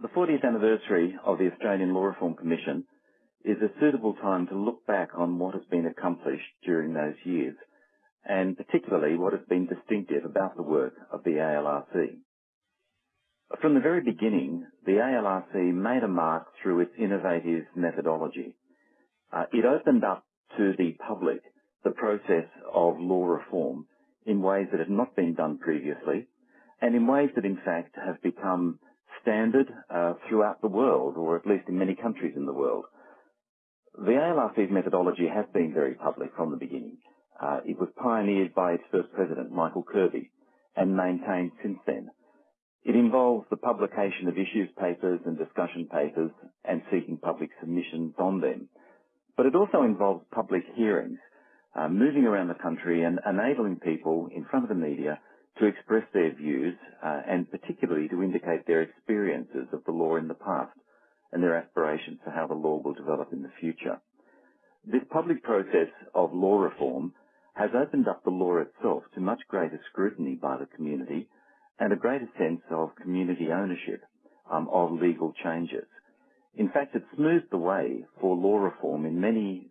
The 40th anniversary of the Australian Law Reform Commission is a suitable time to look back on what has been accomplished during those years, and particularly what has been distinctive about the work of the ALRC. From the very beginning, the ALRC made a mark through its innovative methodology. Uh, it opened up to the public the process of law reform in ways that had not been done previously, and in ways that in fact have become standard uh, throughout the world, or at least in many countries in the world. The ALRC's methodology has been very public from the beginning. Uh, it was pioneered by its first president, Michael Kirby, and maintained since then. It involves the publication of issues papers and discussion papers and seeking public submissions on them. But it also involves public hearings, uh, moving around the country and enabling people in front of the media to express their views uh, and particularly to indicate their experiences of the law in the past and their aspirations for how the law will develop in the future. This public process of law reform has opened up the law itself to much greater scrutiny by the community and a greater sense of community ownership um, of legal changes. In fact, it smoothed the way for law reform in many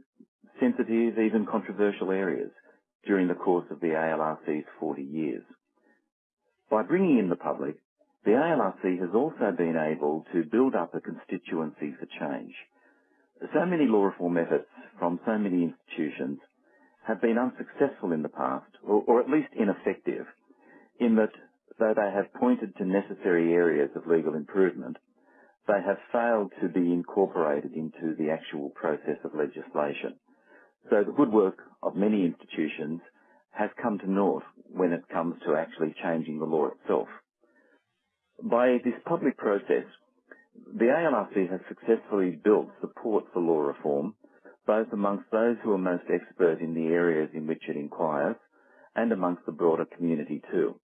sensitive, even controversial areas during the course of the ALRC's 40 years. By bringing in the public, the ALRC has also been able to build up a constituency for change. So many law reform efforts from so many institutions have been unsuccessful in the past, or, or at least ineffective, in that though they have pointed to necessary areas of legal improvement, they have failed to be incorporated into the actual process of legislation. So the good work of many institutions has come to naught when it comes to actually changing the law itself. By this public process, the ALRC has successfully built support for law reform, both amongst those who are most expert in the areas in which it inquires and amongst the broader community too.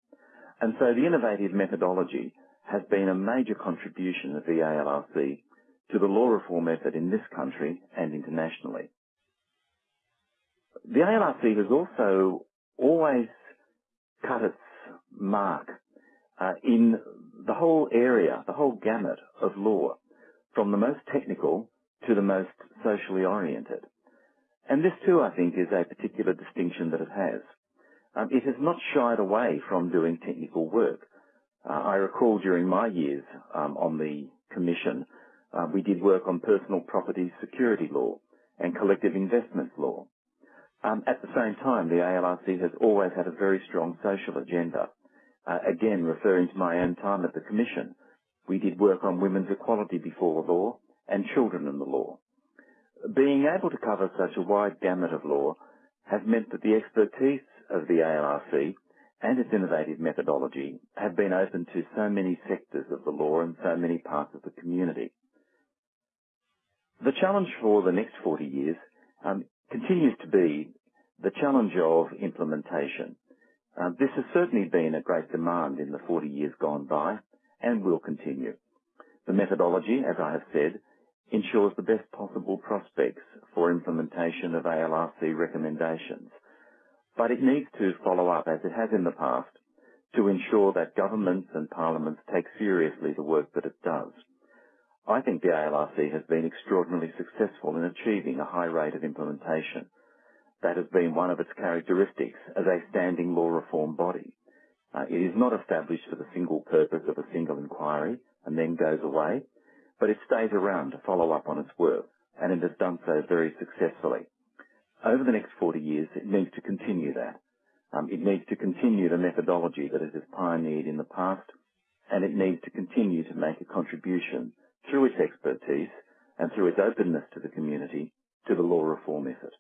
And so the innovative methodology has been a major contribution of the ALRC to the law reform effort in this country and internationally. The ALRC has also always cut its mark uh, in the whole area, the whole gamut of law, from the most technical to the most socially oriented. And this too, I think, is a particular distinction that it has. Um, it has not shied away from doing technical work. Uh, I recall during my years um, on the commission, uh, we did work on personal property security law and collective investments law. Um, at the same time, the ALRC has always had a very strong social agenda. Uh, again, referring to my own time at the Commission, we did work on women's equality before the law and children in the law. Being able to cover such a wide gamut of law has meant that the expertise of the ALRC and its innovative methodology have been open to so many sectors of the law and so many parts of the community. The challenge for the next 40 years um, continues to be the challenge of implementation. Uh, this has certainly been a great demand in the 40 years gone by and will continue. The methodology, as I have said, ensures the best possible prospects for implementation of ALRC recommendations. But it needs to follow up, as it has in the past, to ensure that governments and parliaments take seriously the work that it does. I think the ALRC has been extraordinarily successful in achieving a high rate of implementation that has been one of its characteristics as a standing law reform body. Uh, it is not established for the single purpose of a single inquiry and then goes away, but it stays around to follow up on its work, and it has done so very successfully. Over the next 40 years, it needs to continue that. Um, it needs to continue the methodology that it has pioneered in the past, and it needs to continue to make a contribution through its expertise and through its openness to the community to the law reform effort.